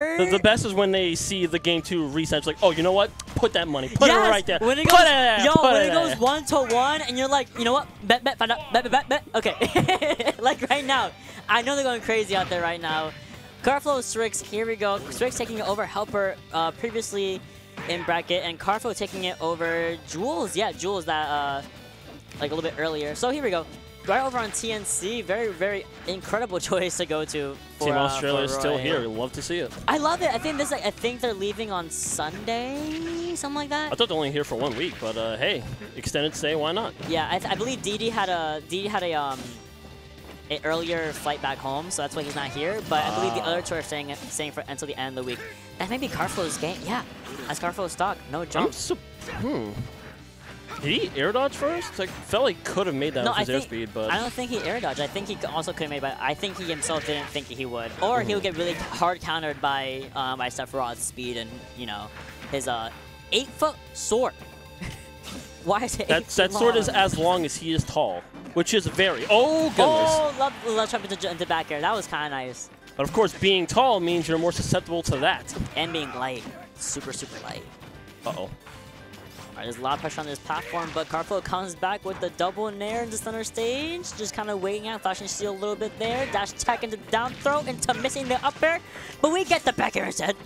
The, the best is when they see the game two reset. It's like, oh, you know what? Put that money. Put yes! it right there. When it put goes, it there. yo, put when it it goes there. one to one, and you're like, you know what? Bet, bet, find out. Bet, bet, bet, bet. Okay. like right now, I know they're going crazy out there right now. Karflo, Sriks, here we go. Sriks taking it over Helper uh, previously in bracket, and Karflo taking it over Jules. Yeah, Jules that uh, like a little bit earlier. So here we go. Right over on TNC, very, very incredible choice to go to. For, Team uh, Australia is still here. Love to see it. I love it. I think this. Like, I think they're leaving on Sunday, something like that. I thought they're only here for one week, but uh, hey, extended stay, why not? Yeah, I, th I believe Didi had a Didi had a um a earlier flight back home, so that's why he's not here. But I believe the other two are staying staying for until the end of the week. That may be Karflo's game. Yeah, that's Karflo's stock. No I'm jump. hmm. Did he air dodge first? Like, felt like could have made that No, with I his think airspeed, but I don't think he air dodged. I think he also could have made, but I think he himself didn't think he would, or he would get really hard countered by um, by Sephiroth's speed and you know his uh eight foot sword. Why is it that that sword is as long as he is tall, which is very. Oh goodness! Oh, love, love jump into, into back air. That was kind of nice. But of course, being tall means you're more susceptible to that. And being light. Super, super light. Uh oh. Alright, there's a lot of pressure on this platform, but Karflo comes back with the double nair into center stage. Just kind of waiting out, flashing steel a little bit there. Dash attack into the down throw into missing the up air. But we get the back air instead.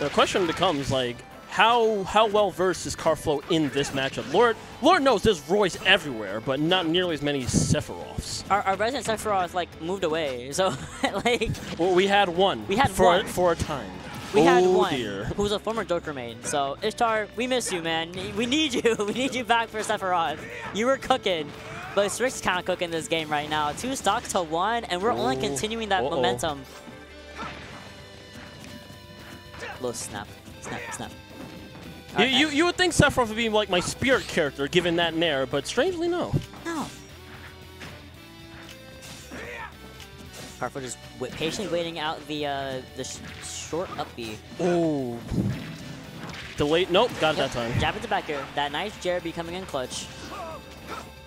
The question becomes like, how how well versed is Karflo in this matchup? Lord Lord knows there's Roy's everywhere, but not nearly as many Sephiroths. Our, our resident Sephiroth like moved away, so like Well, we had one. We had for one. for a time. We oh, had one dear. who's a former Joker main. So Ishtar, we miss you, man. We need you. We need you back for Sephiroth. You were cooking. But Sriks kind of cooking this game right now. Two stocks to one, and we're only continuing that Uh-oh. momentum. Little snap, snap, snap. You, you, you would think Sephiroth would be like my spirit character given that nair, but strangely no. Just w patiently waiting out the uh, the sh short up B. Oh. Delayed. Nope, got it Yep, that time. Jab into back air. That nice Jeremy coming in clutch.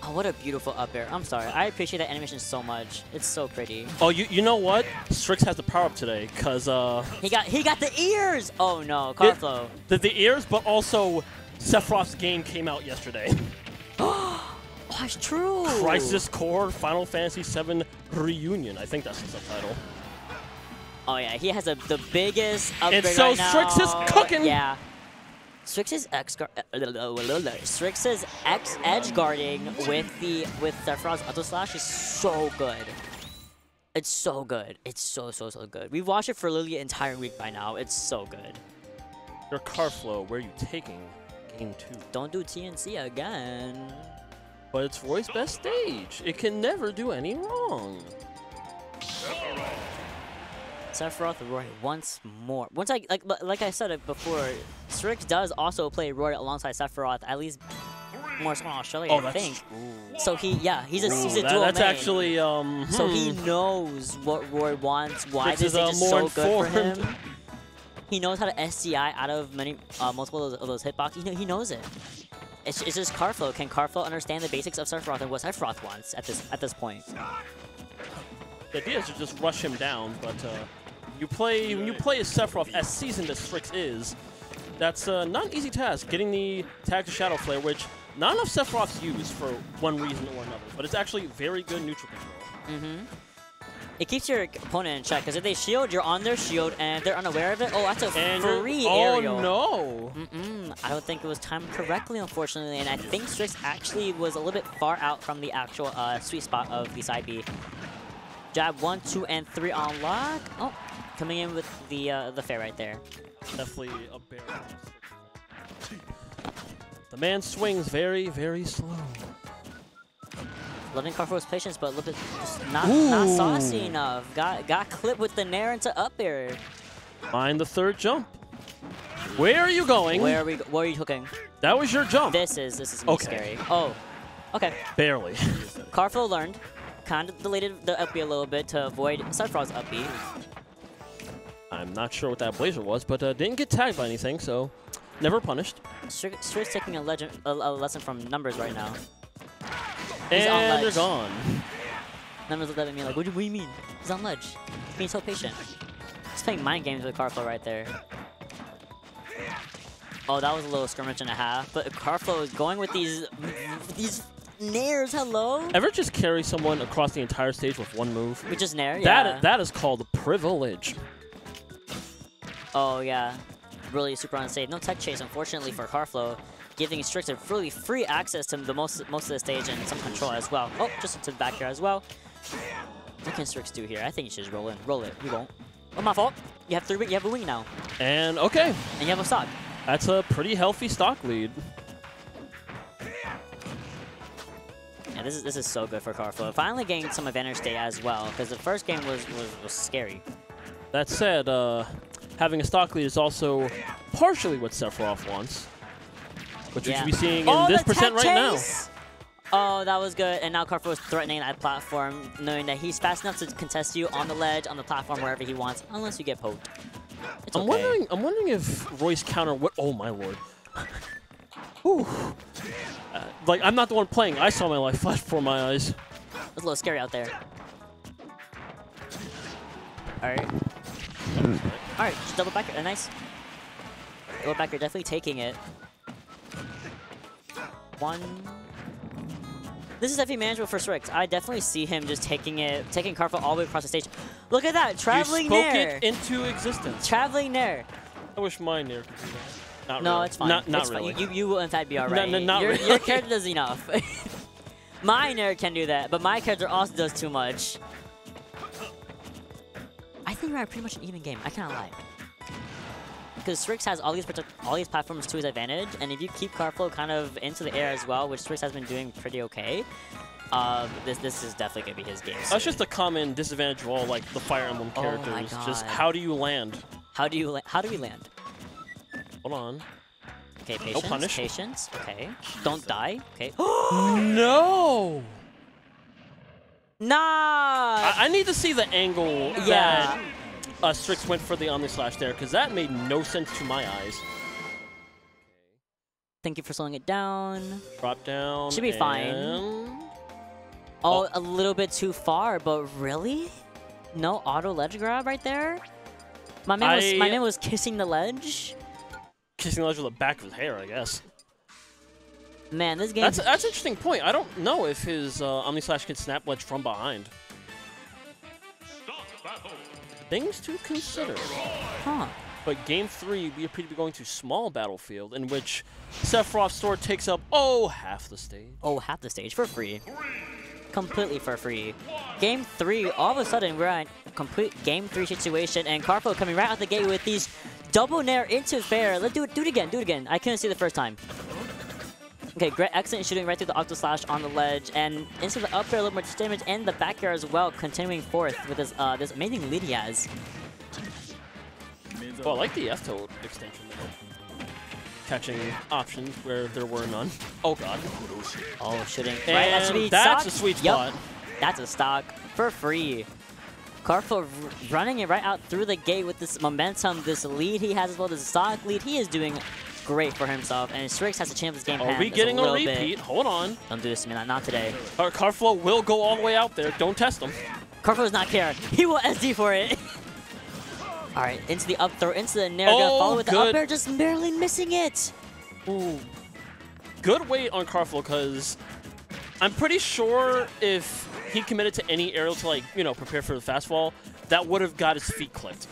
Oh, what a beautiful up air. I'm sorry. I appreciate that animation so much. It's so pretty. Oh, you you know what? Sriks has the power up today, cause uh, He got he got the ears. Oh no, Yeah. Karflo. the the ears, but also Sephiroth's game came out yesterday. Oh, it's true. Crisis Core Final Fantasy VII Reunion. I think that's the subtitle. Oh yeah, he has a, the biggest upgrade And so right. Sriks is cooking. Yeah. Sriks's X guard, uh, uh, uh, Sriks's X edge guarding with the with Sephiroth's auto slash is so good. It's so good. It's so so so good. We've watched it for literally an entire week by now. It's so good. Your Karflo, where are you taking game two? Don't do TNC again. But it's Roy's best stage. It can never do any wrong. Sephiroth Roy once more. Once I like like I said it before, Sriks does also play Roy alongside Sephiroth at least more so in Australia. Oh, I think. Ooh. So he yeah he's a he's a That- dual that's main. actually um. So he hmm. knows what Roy wants, why Sriks this is, stage uh, is more so good for him. He knows how to SDI out of many, uh, multiple of those, of those hitboxes. He, know, he knows it. It's, it's just Karflo. Can Karflo understand the basics of Sephiroth and what Sephiroth wants at this at this point? The idea is to just rush him down, but uh, you play when you play as Sephiroth as seasoned as Sriks is, that's uh, not an easy task. Getting the tag to Shadow Flare, which not enough Sephiroths use for one reason or another, but it's actually very good neutral control. Mm-hmm. It keeps your opponent in check because if they shield, you're on their shield, and if they're unaware of it, oh, that's a And free oh no! Mm-mm, I don't think it was timed correctly, unfortunately, and I think Sriks actually was a little bit far out from the actual uh, sweet spot of the side B. Jab one, two, and three on lock. Oh, coming in with the uh, the fair right there. Definitely a bear. The man swings very, very slow. Loving Karflo's patience, but a little bit just not not saucy enough. Got got clipped with the nair into up air. Find the third jump. Where are you going? Where are we? Where are you hooking? That was your jump. This is this is Okay. scary. Oh, okay. Barely. Karflo learned, kind of deleted the up a little bit to avoid Sephiroth's up B. I'm not sure what that blazer was, but uh, didn't get tagged by anything, so never punished. Stri- Sriks taking a legend a, a lesson from numbers right now. He's and they're gone. Numbers look at me like, what do, what do you mean? He's on ledge. He's being so patient. He's playing mind games with Karflo right there. Oh, that was a little skirmish and a half. But Karflo is going with these these nairs. Hello. Ever just carry someone across the entire stage with one move? With just nair. That yeah. that is called privilege. Oh yeah, really super unsafe. No tech chase, unfortunately for Karflo, giving Sriks a really free access to the most most of the stage and some control as well. Oh, just to the back here as well. What can Sriks do here? I think he should just roll in. Roll it. You won't. Oh, my fault. You have three. You have a wing now, And okay, and you have a stock. That's a pretty healthy stock lead. Yeah, this is this is so good for Karflo. Finally getting some advantage state as well, because the first game was, was was scary. That said, uh, having a stock lead is also partially what Sephiroth wants, which Yeah. we should be seeing in oh, this percent right now. Oh, that was good. And now Karflo is threatening that platform, knowing that he's fast enough to contest you on the ledge, on the platform, wherever he wants, unless you get poked. It's I'm okay. wondering. I'm wondering if Royce counter what? Oh my lord. Whew. Uh, like I'm not the one playing. I saw my life flash before my eyes. It's a little scary out there. Alright. Alright, just double backer. Uh, nice. Double backer, definitely taking it. One. This is definitely manageable for Sriks. I definitely see him just taking it, taking Karflo all the way across the stage. Look at that, traveling you spoke there. it into existence. Traveling there. I wish mine there could do that. Not No, really. it's fine. Not, not it's really. Fine. You, you will in fact be alright. no, no, not your, really. your character does enough. my nerd can do that, but my character also does too much. I think we're at pretty much an even game. I cannot lie. Because Sriks has all these all these platforms to his advantage, and if you keep Karflo kind of into the air as well, which Sriks has been doing pretty okay, uh, this this is definitely gonna be his game. That's just a common disadvantage of all like the Fire Emblem Oh characters. Just how do you land? how do you la- how do we land? Hold on. Okay, patience. No punish. Patience. Okay. Don't die. Okay. no. nah. I, I need to see the angle Yeah. that uh, Sriks went for the Omni Slash there, because that made no sense to my eyes. Thank you for slowing it down. Drop down. Should be fine. And- Oh, a little bit too far, but really? No auto ledge grab right there? My man was my man was kissing the ledge. Kissing the ledge with the back of his hair, I guess. Man, this game That's that's an interesting point. I don't know if his uh, Omni Slash can snap ledge from behind. Things to consider. huh. But game three, we appear to be going to small battlefield, in which Sephiroth's sword takes up oh half the stage. Oh, half the stage for free. Completely for free. Game three, all of a sudden we're at a complete game three situation, and Karflo coming right out the gate with these double nair into fair. Let's do it. Do it again. Do it again. I couldn't see the first time. Okay, great, excellent shooting right through the Octo Slash on the ledge, and into the up air, a little more damage, and the back air as well, continuing forth with this uh, this amazing lead he has. Well, I like the F-Toad extension. Catching options where there were none. Oh god. Oh, shooting. And right, that should be that's stock. a sweet Yup, spot. That's a stock for free. Karflo running it right out through the gate with this momentum, this lead he has as well, this stock lead. He is doing great for himself, and Sriks has to change this game Are we getting a, little bit. repeat? Hold on. Don't do this to me, not, not today. Our Karflo will go all the way out there. Don't test him. Karflo does not care. He will SD for it. All right, into the up throw, into the nair, Oh, follow with the up air, just barely missing it. Ooh. Good weight on Karflo because I'm pretty sure if he committed to any aerial to like, you know, prepare for the fast fall, that would have got his feet clipped.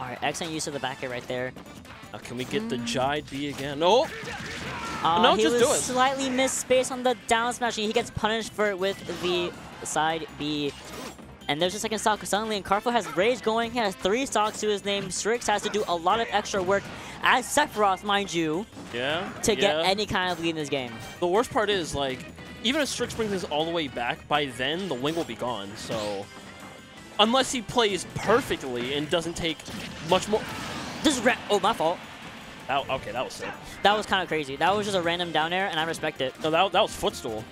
All right, excellent use of the back air right there. Now can we get the side B again? Oh! Uh, No, he just was do it. slightly missed space on the down smash, he gets punished for it with the side B. And there's a second stock suddenly, and Karflo has Rage going. He has three stocks to his name. Sriks has to do a lot of extra work, as Sephiroth, mind you, Yeah. to get yeah. any kind of lead in this game. The worst part is, like, even if Sriks brings this all the way back, by then the wing will be gone, so... Unless he plays perfectly and doesn't take much more... This is ra- oh my fault. That, okay, that was sick. That was kind of crazy. That was just a random down air, and I respect it. No, that, that was footstool.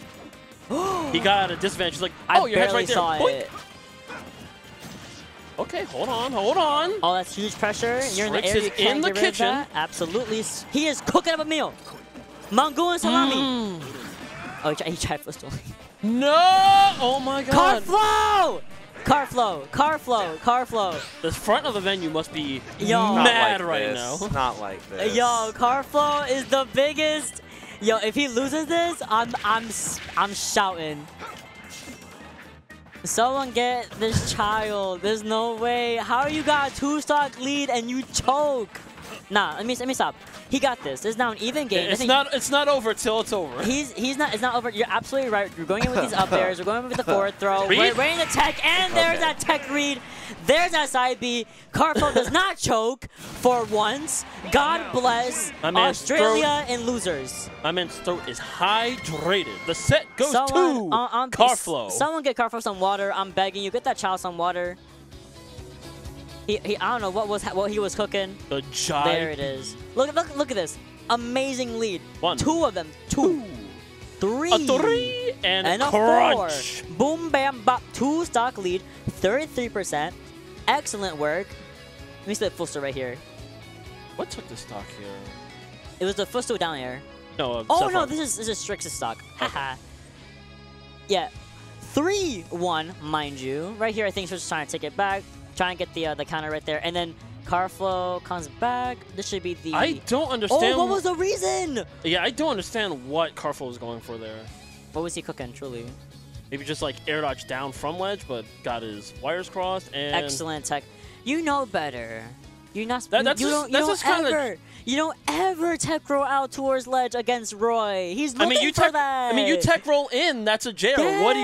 he got at a disadvantage. He's like, I oh, your head's right there. saw Boink. it. Okay, hold on, hold on. Oh, that's huge pressure. You're in the Sriks air. is You in the get rid of kitchen. Absolutely. He is cooking up a meal. Mongolian salami. Mm. Oh, he tried, he tried footstool. No! Oh my god. Karflo! Car flow, Karflo, car flow. The front of the venue must be Yo. Not mad like right this. now. Not like this. Yo, Karflo is the biggest. Yo, if he loses this, I'm I'm s- I'm shouting. Someone get this child. There's no way. How you got a two stock lead and you choke? Nah, let me let me stop. He got this. This is now an even game. It's not. It's not over till it's over. He's he's not. It's not over. You're absolutely right. We're going in with these up airs. We're going in with the forward throw. We're waiting the tech, and there's Okay. that tech read. There's that side B. Karflo does not choke for once. God bless My man's Australia and losers. My man's throat is hydrated. The set goes Someone to uh, on, on Karflo. Someone get Karflo some water. I'm begging you. Get that child some water. He, he I don't know what was what he was cooking. the jive. There it is. Look look look at this. Amazing lead. One. Two of them. Two. Three. A three and, and a crunch. four. Boom, bam, bop. Two stock lead, 33%. Excellent work. Let me split full start right here. What took the stock here? It was the full down air. No. Uh, Oh no, this is this is Sriks's stock. Haha. yeah, three one, mind you. Right here, I think Sriks is trying to take it back, trying to get the uh, the counter right there, and then Karflo comes back. This should be the. I don't understand. oh, what was the reason? Yeah, I don't understand what Karflo was going for there. What was he cooking? Truly, Maybe just like air dodge down from ledge, but got his wires crossed and excellent tech. You know better. You're not. That- you- that's you just- don't. You that's don't just kinda- ever. You don't ever tech roll out towards ledge against Roy. He's I looking mean, you for tech. that. I mean, you tech roll in. That's a jail. What do you?